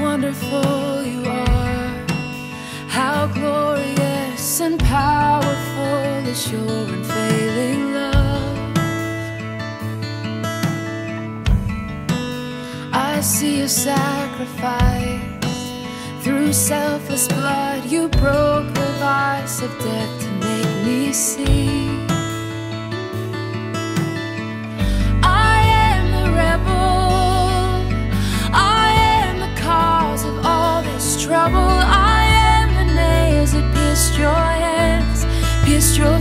wonderful you are. How glorious and powerful is your unfailing love. I see your sacrifice. Through selfless blood, you broke the vice of death to make me see. trouble. I am, the nails that pierced your hands, pierced your